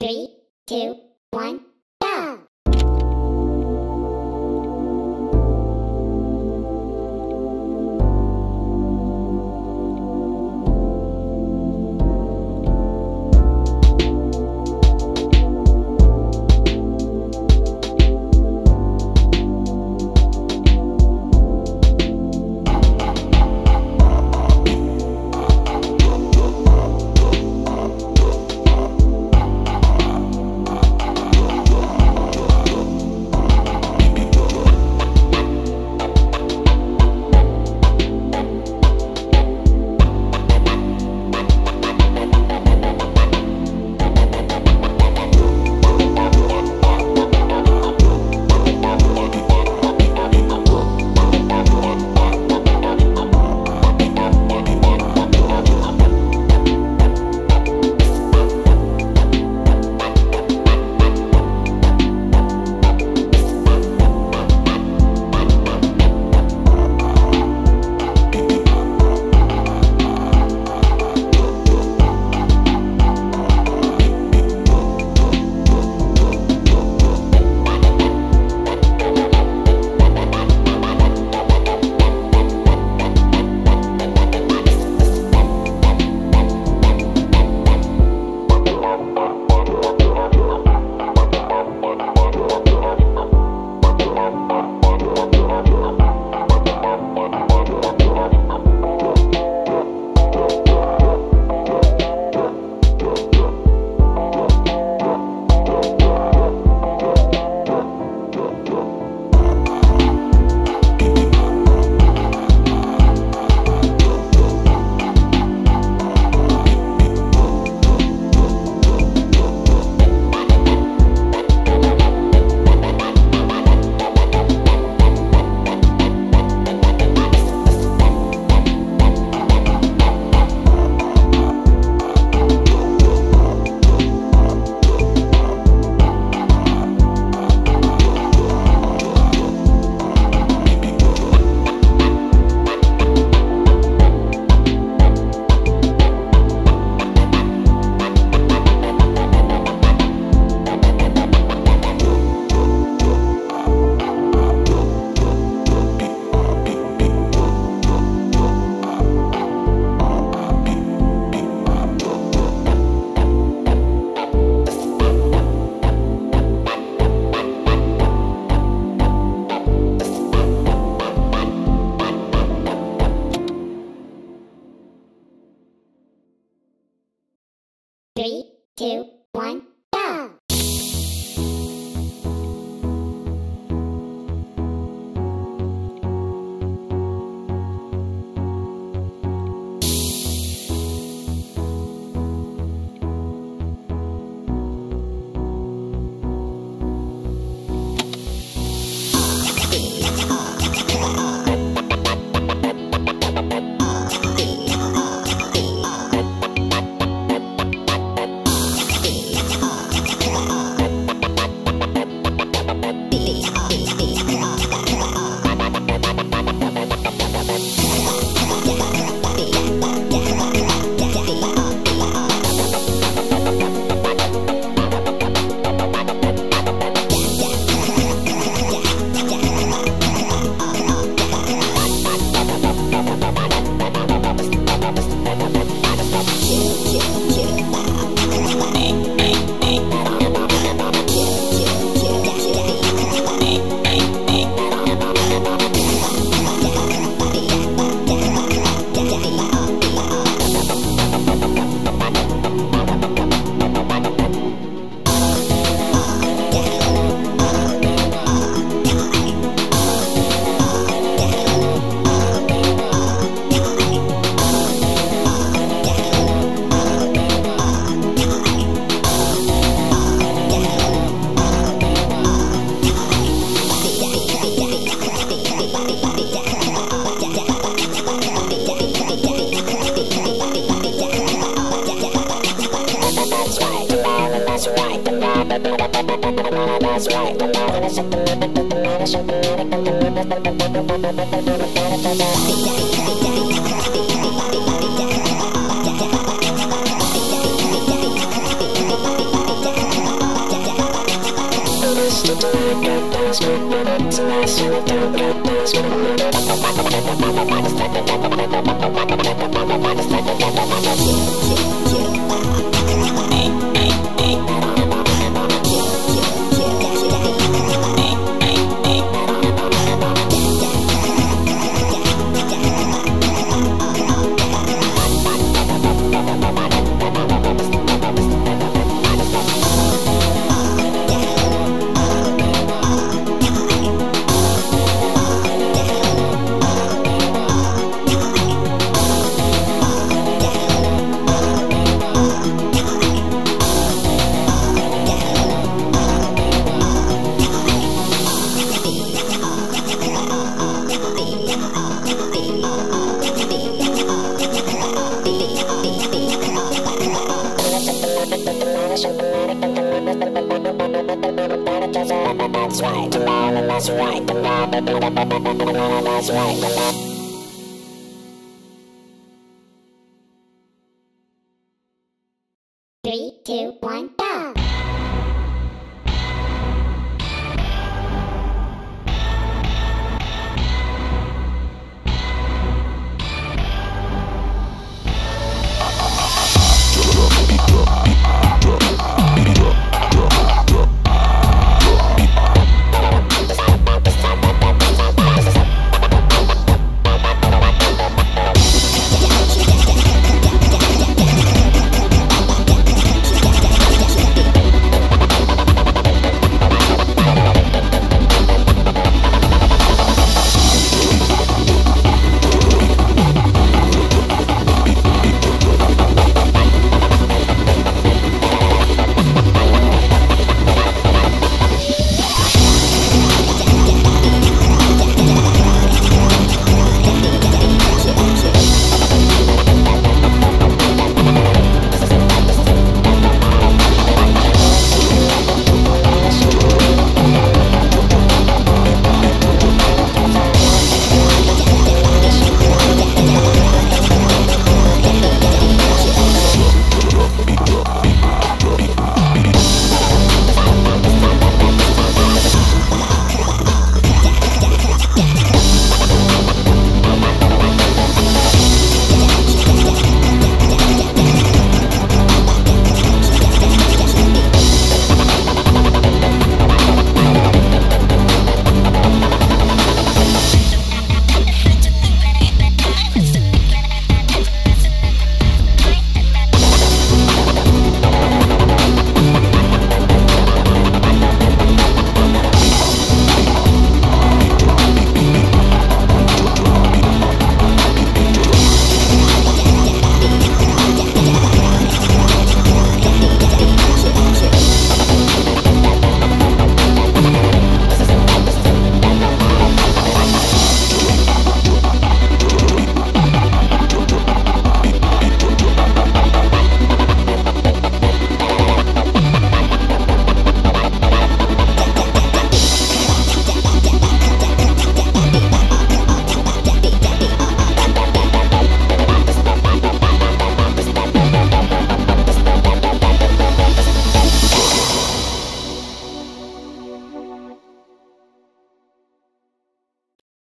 Three, two, one, Yeah, yeah, yeah. That's right.